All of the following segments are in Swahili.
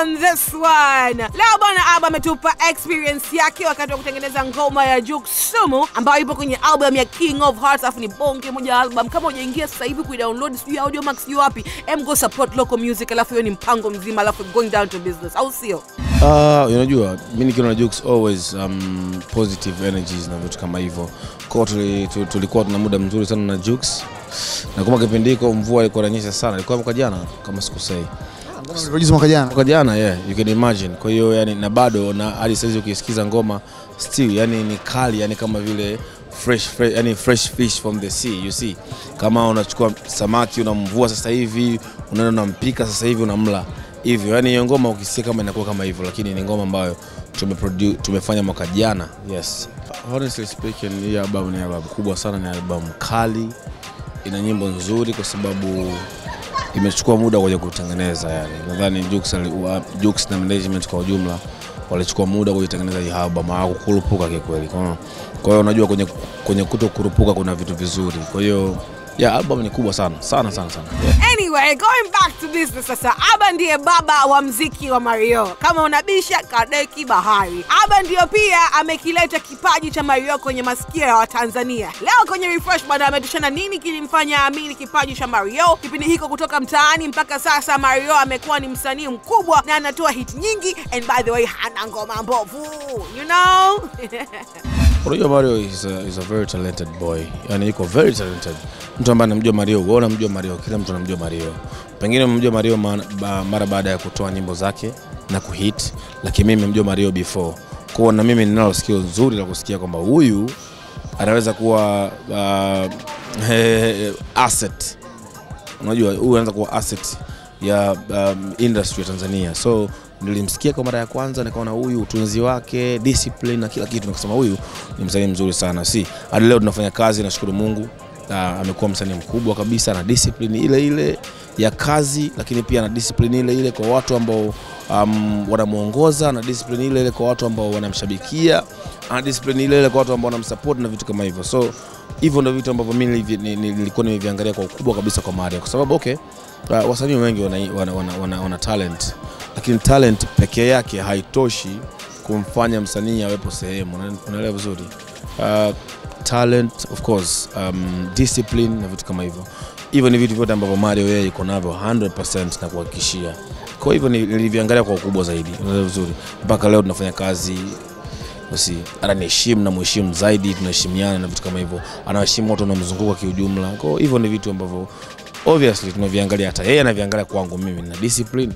on this one. Leo bwana Aba ametupa experience yake wakati wa kutengeneza ngoma ya Jux Sumu ambayo ipo kwenye album ya King of Hearts, afu ni bonge moja album. Kama hujaingia sasa hivi kuidownload, sijui Audio Max, sijui wapi, em go support local music, alafu hiyo ni mpango mzima, alafu going down to business, au sio? Uh, unajua mi nikiona na always um, positive energies na vitu kama hivyo kwao tuli, tu- tulikuwa tuna muda mzuri sana na Jux. na kama kipindi hiko mvua ilikuwa inanyesha sana ilikuwa mwaka jana kama sikosei Release mwaka jana. mwaka jana yeah, you can imagine. Kwa hiyo yani na bado na hadi sasa ukisikiza ngoma still yani ni kali yani kama vile fresh, fresh, yani fresh fish from the sea you see. Kama unachukua samaki unamvua sasa hivi unaenda unampika sasa hivi unamla. Hivyo yani hiyo ngoma ukisikia kama inakuwa kama hivyo lakini ni ngoma ambayo tumefanya mwaka jana yes. Honestly speaking hii album ni album kubwa sana ni album kali ina nyimbo nzuri kwa sababu imechukua muda kwenye kutengeneza yani. Nadhani Jux, Jux na management kwa ujumla walichukua muda kujitengeneza hii album, hawakukurupuka kikweli. Kwa hiyo unajua kwenye, kwenye kuto kurupuka kuna vitu vizuri. Kwa hiyo ya album ni kubwa sana sana sana sana yeah. Anyway, going back to business sasa. Aba ndiye baba wa mziki wa Mario. Kama unabisha kadeki bahari. Aba ndiyo pia amekileta kipaji cha Mario kwenye masikio ya Watanzania. Leo kwenye Refresh bwana ametushana nini kilimfanya amini kipaji cha Mario. Kipindi hiko kutoka mtaani mpaka sasa Mario amekuwa ni msanii mkubwa na anatoa hit nyingi and by the way hana ngoma mbovu. You know? Unajua Mario is a, is a very talented boy, yani yuko very talented. Mtu ambaye anamjua Mario, wewe unamjua Mario, kila mtu anamjua Mario. Pengine umemjua Mario ma, ba, mara baada ya kutoa nyimbo zake na kuhit, lakini mimi nimemjua Mario before. Kwa na mimi ninalo sikio nzuri la kusikia kwamba huyu anaweza kuwa uh, he, asset unajua huyu anaweza kuwa asset ya um, industry ya Tanzania. So nilimsikia kwa mara ya kwanza nikaona huyu utunzi wake discipline na kila kitu. Nikasema huyu ni msanii mzuri sana. Si hadi leo tunafanya kazi nashukuru Mungu. Uh, amekuwa msanii mkubwa kabisa na discipline ile ile ya kazi lakini pia na discipline ile ile kwa watu ambao um, wanamwongoza na discipline ile ile kwa watu ambao wanamshabikia na discipline ile ile kwa watu ambao wanamsupport na vitu kama hivyo. So hivyo ndio vitu ambavyo mimi nilikuwa nimeviangalia kwa ukubwa kabisa kwa Mario kwa sababu okay uh, wasanii wengi wana, wana, wana, wana, wana talent. Lakini talent pekee yake haitoshi kumfanya msanii awepo sehemu. Unaelewa vizuri? Uh, talent of course um, discipline na vitu kama hivyo. Hivyo ni vitu vyote ambavyo Mario yeye iko navyo 100% na kuhakikishia. Kwa hivyo nilivyoangalia kwa ukubwa zaidi. Unaelewa vizuri? Mpaka leo tunafanya kazi basi ananiheshimu na muheshimu zaidi tunaheshimiana na vitu kama hivyo. Anaheshimu watu wanaomzunguka kiujumla. Kwa hivyo ni vitu ambavyo obviously tunaviangalia hata yeye anaviangalia kwangu mimi. Na discipline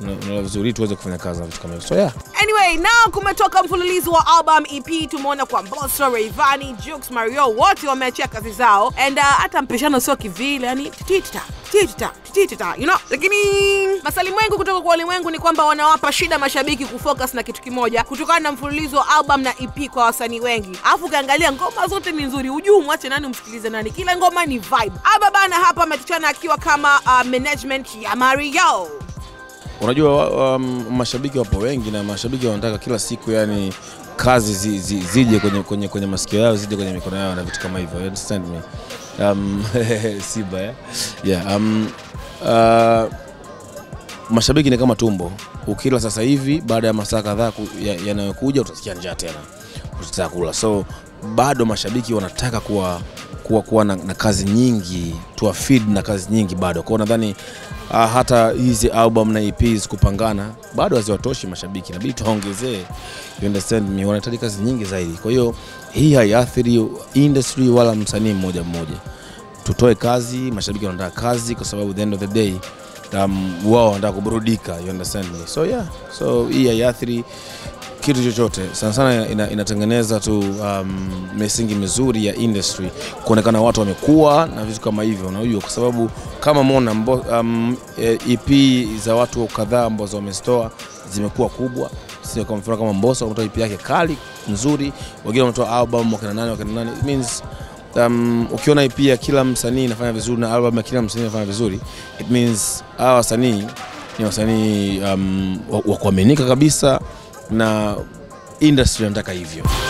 unaelewa vizuri tuweze kufanya kazi na vitu kama hivyo so yeah Anyway, now kumetoka mfululizo wa album EP. Tumeona kwa Mbosso, Rayvanny, Jux, Mario wote wameachia kazi zao and uh, hata mpishano sio kivile, yani titita titita titita, you know. Lakini masalimwengu kutoka kwa ulimwengu ni kwamba wanawapa shida mashabiki kufocus na kitu kimoja kutokana na mfululizo wa album na EP kwa wasanii wengi. Alafu ukiangalia ngoma zote ni nzuri, ujuu mwache nani umsikilize nani, kila ngoma ni vibe. Aba bana hapa ametuchana akiwa kama uh, management ya Mario. Unajua um, mashabiki wapo wengi na mashabiki wanataka kila siku yani kazi zi, zi, zije kwenye, kwenye, kwenye masikio yao zije kwenye mikono yao na vitu kama hivyo you understand me? Um, Simba yeah? Yeah, um, uh, mashabiki ni kama tumbo. Ukila sasa hivi baada ya masaa kadhaa yanayokuja ya- utasikia njaa tena. Utataka kula. So bado mashabiki wanataka kuwa kuwa, kuwa na, na kazi nyingi tuwa feed na kazi nyingi bado. Kwao nadhani uh, hata hizi album na EPs kupangana bado haziwatoshi mashabiki. Inabidi tuongezee, you understand me? Wanahitaji kazi nyingi zaidi. Kwa hiyo hii haiathiri industry wala msanii mmoja mmoja. Tutoe kazi mashabiki wanataka kazi kwa sababu the end of the day um, wao wanataka kuburudika you understand me? So yeah. So hii haiathiri kitu chochote. Sana sana ina, inatengeneza tu um, misingi mizuri ya industry kuonekana watu wamekuwa na vitu kama hivyo unajua kwa sababu kama mona mbo, um, e- EP za watu kadhaa ambazo wamezitoa zimekuwa kubwa. Sio kwa mfano kama Mbosso ametoa EP yake kali nzuri wengine wametoa album wakina nani wakina nani. It means um, ukiona EP ya kila msanii inafanya vizuri na album ya kila msanii inafanya vizuri it means hawa wasanii ni wasanii um, wa kuaminika kabisa na industry nataka hivyo